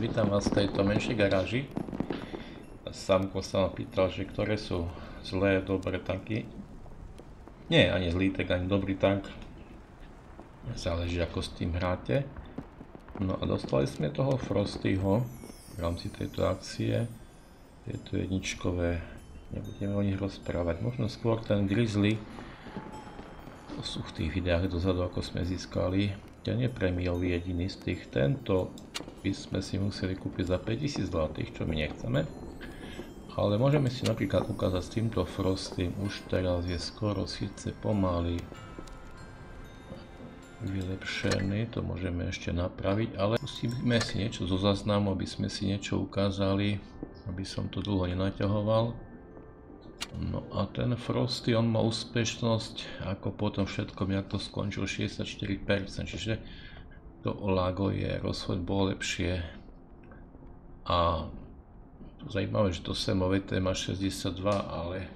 vítam vás v tejto menšej garáži. Samko sa ma pýtal, že ktoré sú zlé, dobré tanky. Nie, ani zlý, tak ani dobrý tank. Záleží ako s tým hráte. No a dostali sme toho Frostyho v rámci tejto akcie. Tieto jedničkové, nebudeme o nich rozprávať. Možno skôr ten Grizzly. To sú v tých videách dozadu, ako sme získali. Ten je premiový jediný z tých. Tento by sme si museli kúpiť za 5000 zlatých, čo my nechceme. Ale môžeme si napríklad ukázať s týmto Frostym, už teraz je skoro síce pomaly vylepšený, to môžeme ešte napraviť, ale pustíme si niečo zo záznamu, aby sme si niečo ukázali, aby som to dlho nenaťahoval. No a ten Frosty, on má úspešnosť, ako potom všetkom, jak to skončil, 64%, čiže to Lago je, rozhod bolo lepšie. A zajímavé, že to Semovité má 62, ale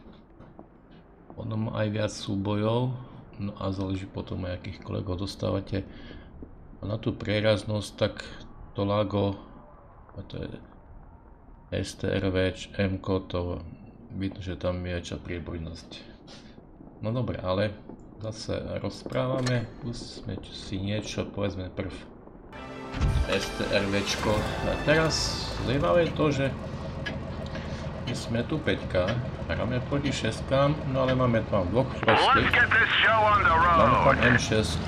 ono má aj viac súbojov, no a záleží potom akých kolegov dostávate. A na tú preraznosť, tak to Lago, a to je STRV, M, to vidno, že tam je čo priebojnosť. No dobre, ale zase rozprávame, pustíme si niečo, povedzme prv STRVčko. A teraz zaujímavé je to, že my sme tu 5 hráme proti 6 no ale máme tam dvoch prostých. Máme tam M6,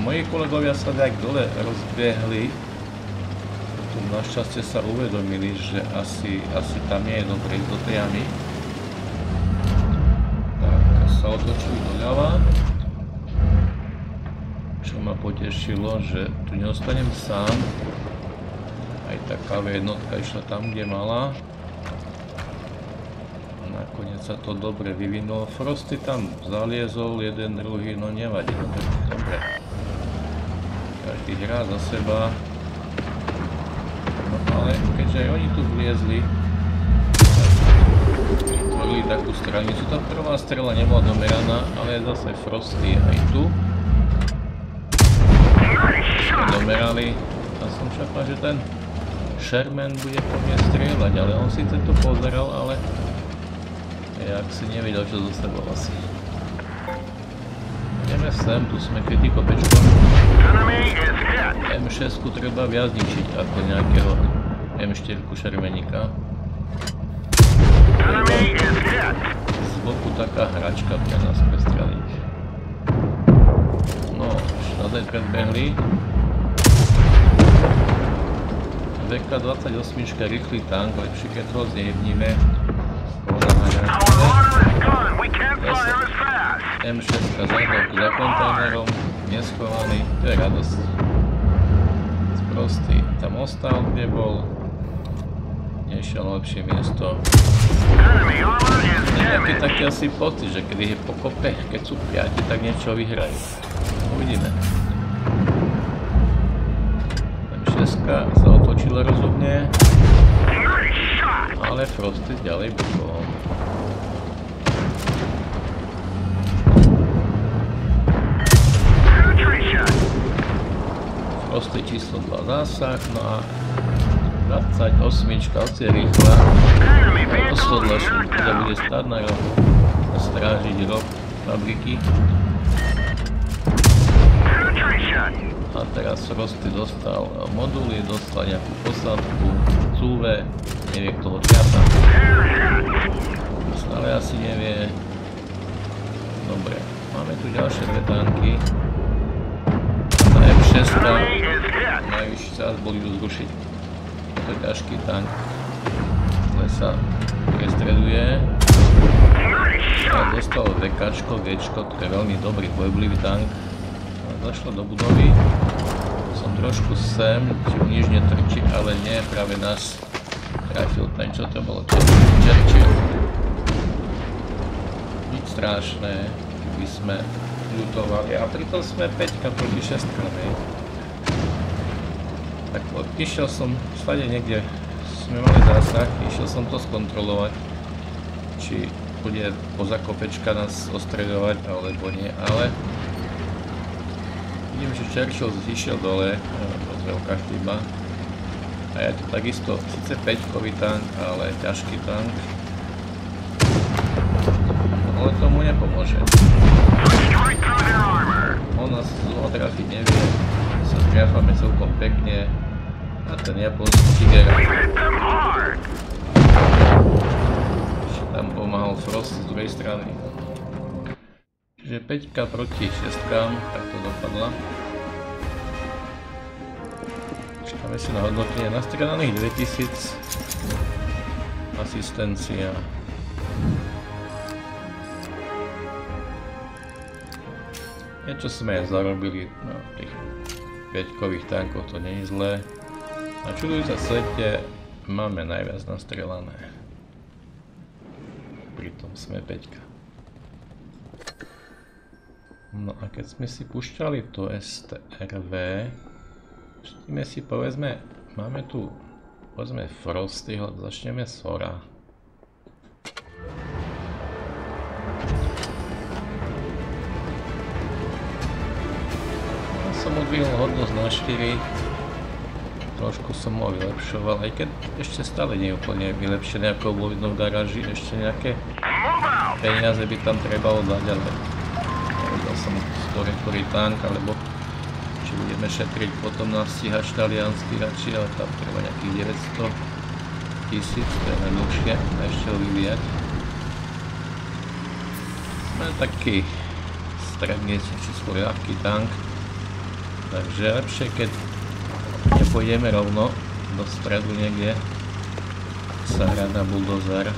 moji kolegovia sa tak dole rozbiehli, tu našťastie sa uvedomili, že asi, asi tam je dobre ísť do tej jamy sa otočili doľava. Čo ma potešilo, že tu neostanem sám. Aj tá jednotka išla tam, kde mala. Nakoniec sa to dobre vyvinulo. Frosty tam zaliezol, jeden, druhý, no nevadí. No dobre. Každý hrá za seba. Ale keďže oni tu vliezli, vytvorili takú stranicu. Tá prvá strela nebola domeraná, ale zase Frosty aj tu. Domerali a som čakal, že ten Sherman bude po mne strieľať, ale on síce to pozeral, ale jak si nevedel, čo zo sebou asi. Ideme sem, tu sme kritiko pečko. M6 treba viac ničiť ako nejakého M4 Shermanika. Z boku taká hračka pre nás prestreliť. No, už naozaj predbehli. VK-28 rýchly tank, lepší keď ho zjevníme. M6 za, za kontajnerom, neschovaný, to je radosť. Sprostý tam ostal, kde bol, nešiel na lepšie miesto. Nejaký taký asi pocit, že keď je pokope, keď sú piati, tak niečo vyhrajú. Uvidíme. M6 sa otočila rozumne. Ale Frosty ďalej bokom. Frosty číslo 2 zásah, no a 28, hoci je rýchla, rozhodla, že teda bude stáť na rohu a strážiť roh fabriky. A teraz Rosty dostal moduly, dostal nejakú posádku, CUV, nevie kto ho triata. Stále asi nevie. Dobre, máme tu ďalšie dve tanky. Na M6 najvyšší čas boli tu zrušiť to ťažký tank. Zle sa prestreduje. A dostalo VKčko, Gčko, to je veľmi dobrý bojblivý tank. Zašlo do budovy. Som trošku sem, či nič netrčí, ale nie, práve nás trafil ten, čo to bolo, Churchill. Nič strašné, by sme ľutovali. A pritom sme 5 proti 6 hej. Tak išiel som, stade niekde sme mali zásah, išiel som to skontrolovať, či bude poza kopečka nás ostredovať alebo nie, ale vidím, že Churchill zišiel dole, dosť veľká chyba. A je to takisto síce 5-kový tank, ale ťažký tank. Ale tomu nepomôže. On nás zlo trafiť nevie. Sa triafame celkom pekne. A ten japonský. Ešte tam pomáhal Frost z druhej strany. Čiže 5 proti 6 tak to dopadla. Čakáme si na hodnotenie nastrananých 2000. Asistencia. Niečo sme zarobili, no tých 5 tankov to nie je zlé. Na čudujúca svete máme najviac nastrelané. Pritom sme 5. No a keď sme si pušťali to STRV, pustíme si povedzme, máme tu povedzme Frostyho, začneme s hora. Ja som odvihol hodnosť na 4, trošku som ho vylepšoval, aj keď ešte stále nie je úplne vylepšené, ako bolo vidno v garáži, ešte nejaké peniaze by tam trebalo dať, ale som skôr ktorý tank, alebo či budeme šetriť potom na stíhač taliansky radšej, ale tam treba nejakých 900 tisíc, to je najnovšie, a ešte ho vyvíjať. Sme taký stredný, či skôr ľahký tank, takže lepšie, keď nepôjdeme rovno do stredu niekde, sa hrá na bulldozer.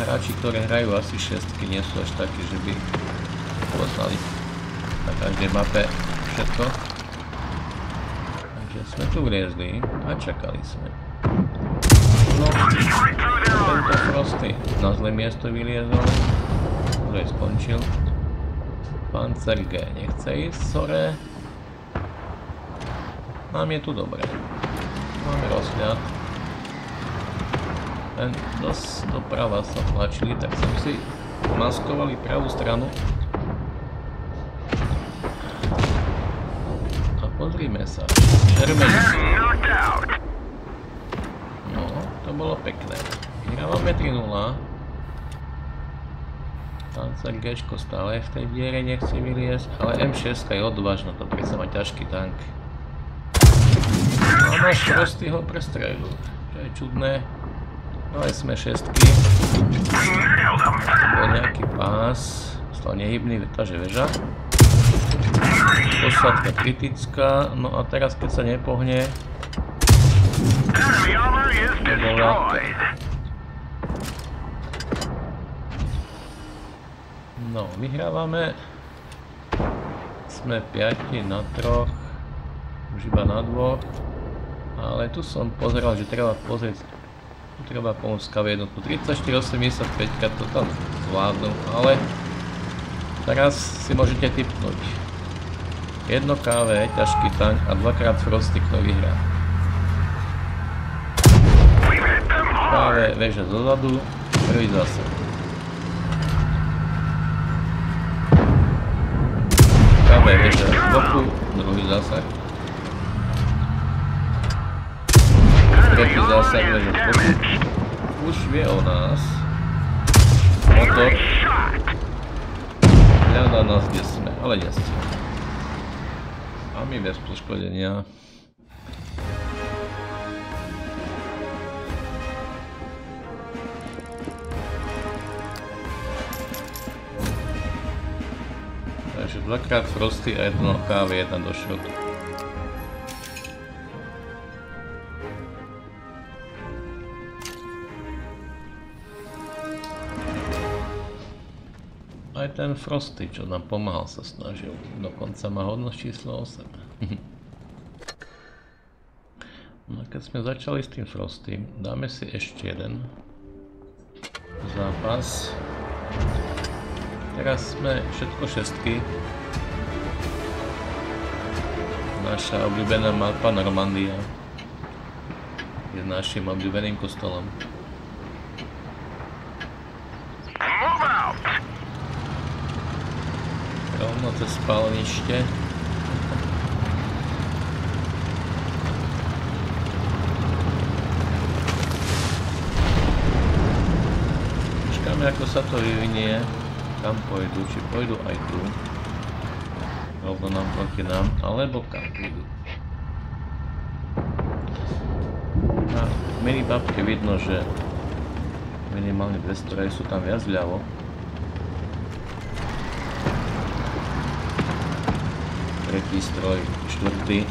Hráči, ktoré hrajú asi šestky, nie sú až takí, že by poslali na každej mape všetko. Takže sme tu vliezli a čakali sme. No, tento Frosty na zlé miesto vyliezol, zle skončil. Panzer G nechce ísť hore. Nám je tu dobre. Máme rozhľad. Len dosť doprava sa tlačili, tak sme si maskovali pravú stranu Pozrime sa. Červený. No, to bolo pekné. Vyhrávame 3-0. Panzer Gčko stále v tej diere nechce vyliesť, ale M6 je odvážna, to predsa má ťažký tank. No prostý ho prestrelil, čo je čudné. Aj sme šestky. To bol nejaký pás, stal nehybný, takže veža. Posádka kritická, no a teraz keď sa nepohne, to bol. No, vyhrávame. Sme 5 na 3, už iba na 2. Ale tu som pozeral, že treba pozrieť, tu treba pomôcť KV jednotku. 3485 to tam zvládnu, ale teraz si môžete typnúť. Jedno KV, ťažký tank a dvakrát Frosty, kto vyhrá. KV veže zozadu, prvý zase. KV veže z boku, druhý zásah. Tretí zásah veže z boku. Už vie o nás. Motor. Hľadá nás, kde sme, ale nie ste. A my bez poškodenia. Takže dvakrát Frosty a jedno KV1 do. Ten Frosty, čo nám pomáhal, sa snažil. Dokonca má hodnosť číslo 8. no a keď sme začali s tým Frosty, dáme si ešte jeden zápas. Teraz sme všetko šestky. Naša obľúbená mapa Normandia je našim obľúbeným kostolom. rovno cez spalnište. Počkáme, ako sa to vyvinie. Kam pôjdu? Či pôjdu aj tu? Rovno nám proti nám, alebo kam pôjdu? Na minibabke vidno, že minimálne dve stroje sú tam viac ľavo. Tretí stroj, štvrtý.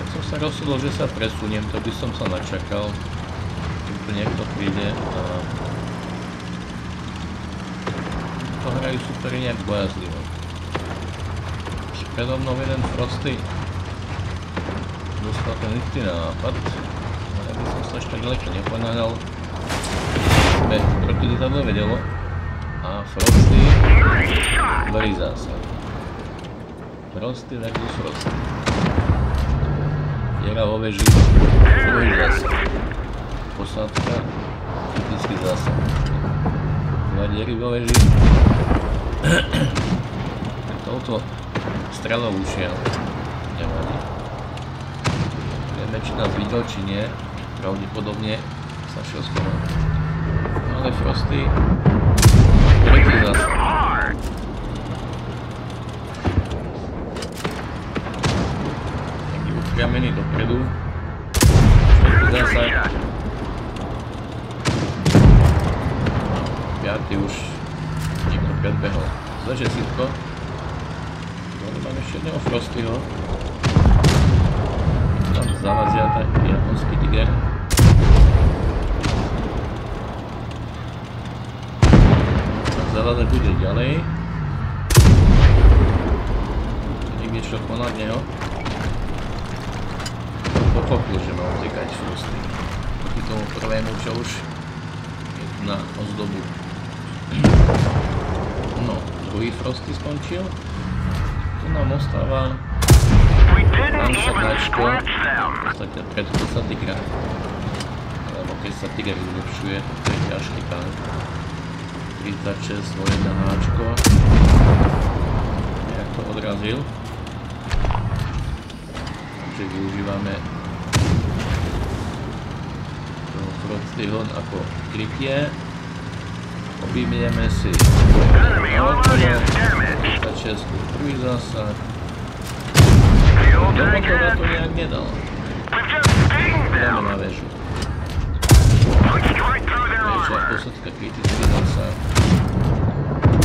Tak som sa rozhodol, že sa presuniem, to by som sa načakal. Kým tu niekto príde a to hrajú super nejak bojazlivo. Predo mnou jeden Frosty dostal ten istý nápad, ale by som sa ešte ďaleko neponáhľal. Proti lietadlo vedelo a Frosty verí zásah. Frosty versus Frosty. Diera vo veži, druhý zásah. Posádka, kritický zásah. Dva diery vo veži. Touto strelou ušiel. Nevadí. Vieme, či nás videl, či nie. Pravdepodobne sa šiel skoro. Ale Frosty... Tretí zase. Taký upriamený dopredu. Zásah. Piatý už niekto predbehol. Zleže sitko. Mám ešte jedného Frostyho. Tam zavazia tak japonský tiger. Zavazať bude ďalej. Niekde šlo konať neho. Má utekať Frosty. Proti tomu prvému, čo už je tu na ozdobu. No, druhý Frosty skončil. Tu nám ostáva nám sa dáčko, v podstate preto sa tigra. Lebo keď sa tiger vylepšuje, to je ťažký tank. 36, svoje háčko. Jak to odrazil. Takže využívame Frostdyho ako krytie. Objímieme si Alkova, 36, prvý zásah. Lebo to na to nejak nedal. Dáme na väžu. Väža, posledka kritický zásah.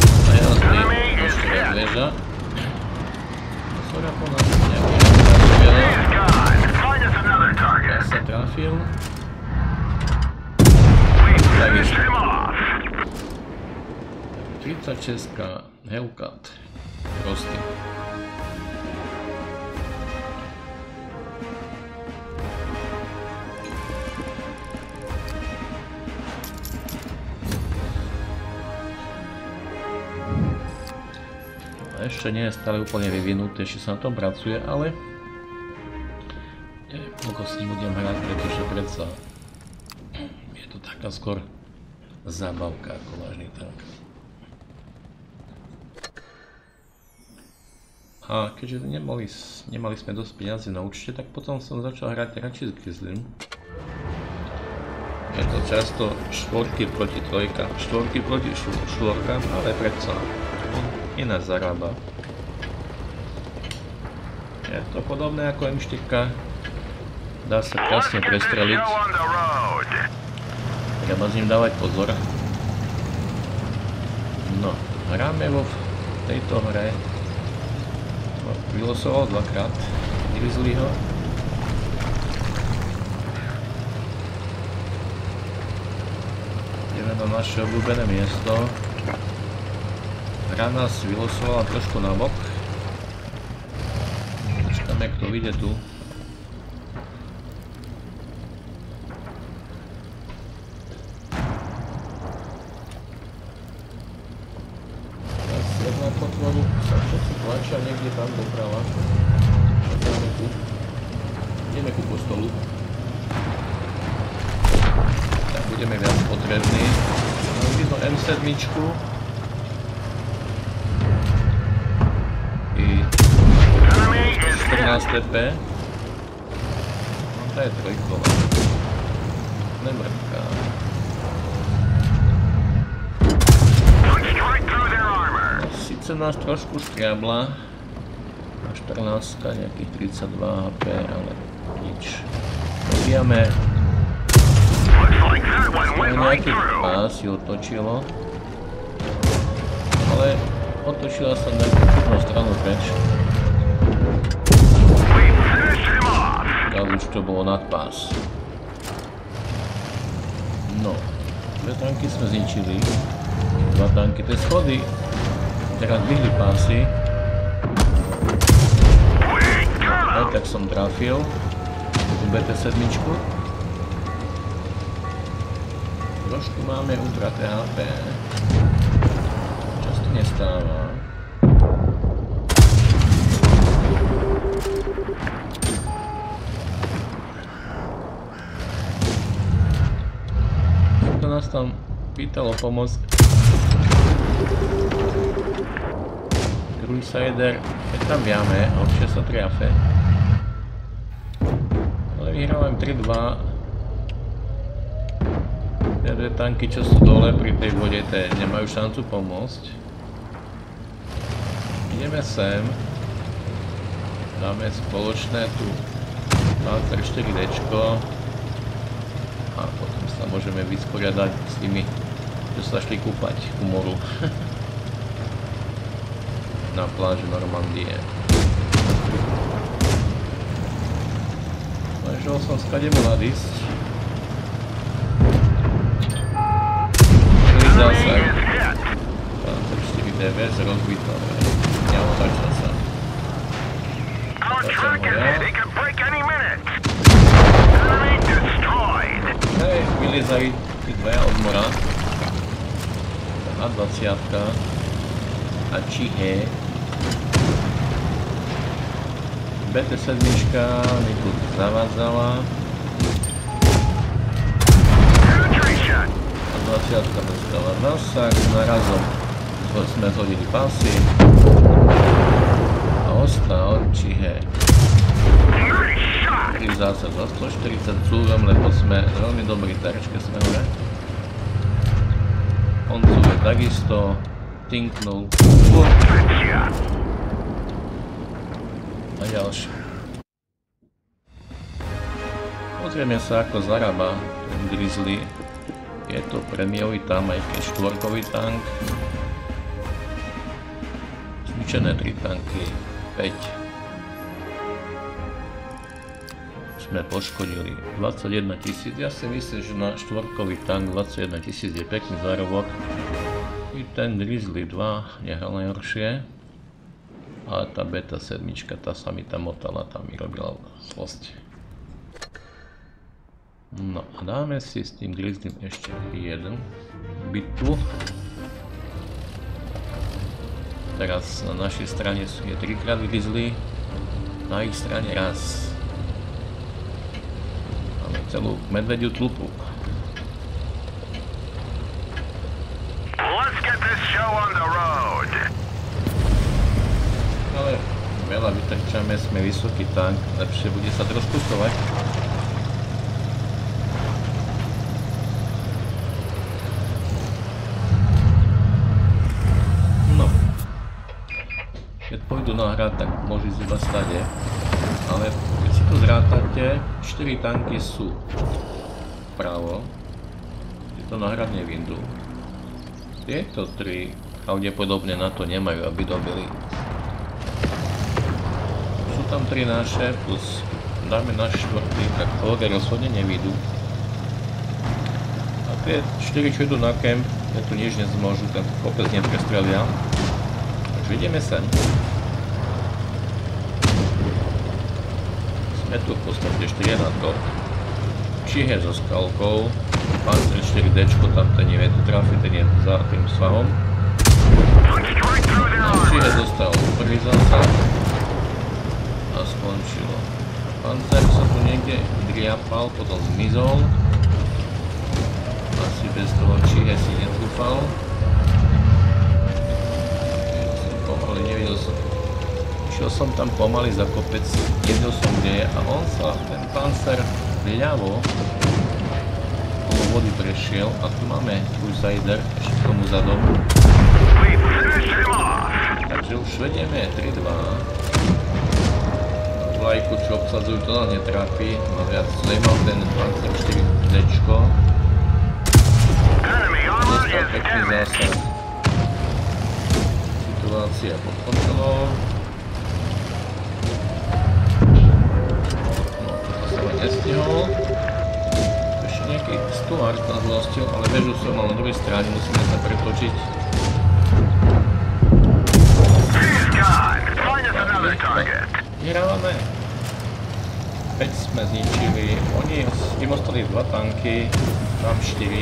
A jasný, ešte raz väža. Sora po nás nejaký Ja sa trafil. Takisto. 36 Hellcat. Prosty. Ešte nie je stále úplne vyvinuté, ešte sa na tom pracuje, ale neviem, koľko s ním budem hrať, pretože predsa je to taká skôr zábavka ako vážny tank. A keďže nemali, nemali sme dosť peniazy na účte, tak potom som začal hrať radšej s Grizzlym. Je to často štvorky proti trojkám, štvorky proti štvorkám, ale predsa ináč zarába. Je to podobné ako M4. Dá sa krásne prestreliť. Treba s ním dávať pozor. No, hráme vo tejto hre. Vylosoval dvakrát Grizzlyho. Ideme na naše obľúbené miesto. Hra nás vylosovala trošku na bok. Počkáme, kto vyjde tu. Teraz jedna potvoru sa všetci tlačia niekde tam doprava. Ideme tu. Ideme ku kostolu. Tak budeme viac potrební. Vidno M7. 14 TP. No to je trojková. Nemrká. armor. Sice nás trošku škriabla, na 14, nejakých 32 HP, ale nič. Dobijame nejaký pás si otočilo, ale otočila sa na čudnú stranu preč. Teraz už to bolo nad pás. No, dve tanky sme zničili. Dva tanky, tie schody. Teraz vyhli pásy. Aj tak som trafil. Tu BT7. Trošku máme utraté HP. Často nestáva. Niekto nás tam pýtal o pomoc. Crusader, keď tam viame, určite sa triafe. Ale vyhrávam 3-2. Tie tanky, čo sú dole pri tej vode, tie nemajú šancu pomôcť. Ideme sem. Dáme spoločné tu 24D. A potom sa môžeme vysporiadať s tými, čo sa šli kúpať ku moru. Na pláži Normandie. Ležal som skade mal ahead. else. It could break any minute. Enemy destroyed. Hej, vyliezajú tí dvaja od mora. A 20 a Čihe. BT7 mi tu zavádzala. 20 dostala zasah, narazom sme zhodili pasy. A ostal Čihe. Tým zásah za 140 cúrom, lebo sme veľmi dobrí terčke sme hore. On cúve takisto, tinknul. A ďalší. Pozrieme sa ako zarába ten Grizzly. Je to prémiový tam aj keď štvorkový tank. Zničené 3 tanky, 5. Sme poškodili 21 tisíc. Ja si myslím, že na štvorkový tank 21 tisíc je pekný zárobok. I ten Grizzly 2 nehral najhoršie. Ale tá beta sedmička, tá sa mi tam motala, tá mi robila zlosť. No a dáme si s tým Grizzlym ešte jeden bitvu. Teraz na našej strane sú- je 3 krát Grizzly, na ich strane raz. Máme celú medvediu tlupu. Ale veľa vytrčame, sme vysoký tank, lepšie bude sa trošku schovať. No. Keď pôjdu na ísť iba stade. Ale keď si to zrátate, 4 tanky sú vpravo. Tieto na hrad nevyndú. Tieto 3 pravdepodobne na to nemajú, aby dobili sú tam tri naše, plus dáme náš štvrtý, tak hore rozhodne nevidú. A tie štyri, čo idú na kemp, tie tu nič nezmôžu, ten kopec neprestrelia. Takže ideme sem. Sme tu v podstate 4 na to. Čihe so skalkou, Panzer 4D, tam ten nevie tu trafiť, ten je za tým svahom. Armor. dostal prvý zásah a skončilo. Panzer sa tu niekde driapal, potom zmizol. Asi bez toho Čihe si netrúfal. Som pomaly, nevidel som. Išiel som tam pomaly za kopec, nevedel som kde je a on sa, ten Panzer, vľavo, bolo vody prešiel a tu máme Crusader ešte k tomu zadom. Takže už vedieme 3-2. Vlajku, čo obsadzujú, to nám netrápi. Má viac nemal ten 24 D. Enemy armor Dostal is pekný zásah. Situácia pod kontrolou. Nestihol. Ešte nejaký Stuart nás zlostil, ale väžu som mal na druhej strane, musíme sa pretočiť. Vyhrávame. 5 sme zničili, oni, im ostali 2 tanky, nám 4.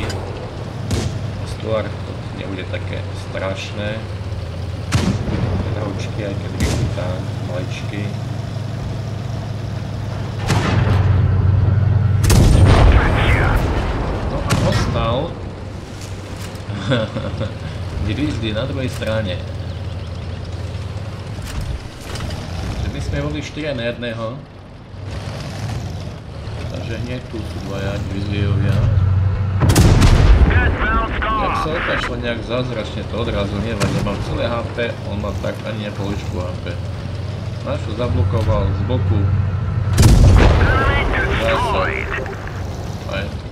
Stuart to nebude také strašné. Hroučky, aj keď tank, maličky. A ostal Grizzly na druhej strane. My sme boli 4 na jedného. Takže hneď tu sú dvaja Grizzlyovia. Jak sa okašlo nejak zázračne to odrazu nevadí. Mal celé HP, on má tak ani ne poličku HP. Našu zablokoval z boku. Destroyed. Aj.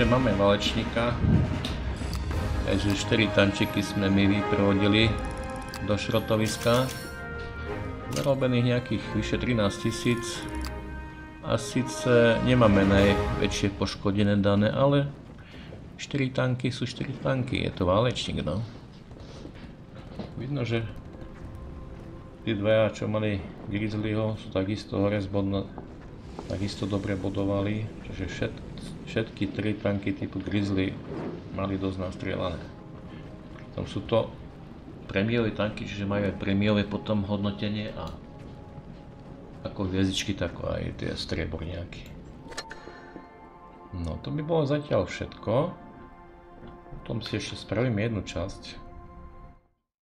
Takže máme valečníka. Takže 4 tančiky sme my vyprovodili do šrotoviska. Zarobených nejakých vyše 13 tisíc. A síce nemáme najväčšie poškodené dané, ale 4 tanky sú 4 tanky, je to válečník, no. Vidno, že tí dvaja, čo mali Grizzlyho, sú takisto hore zbodno, takisto dobre bodovali, čiže všet, všetky tri tanky typu Grizzly mali dosť nastrieľané. Tam sú to prémiové tanky, čiže majú aj prémiové potom hodnotenie a ako hviezdičky, tak aj tie strieborniaky. No to by bolo zatiaľ všetko. Potom si ešte spravím jednu časť.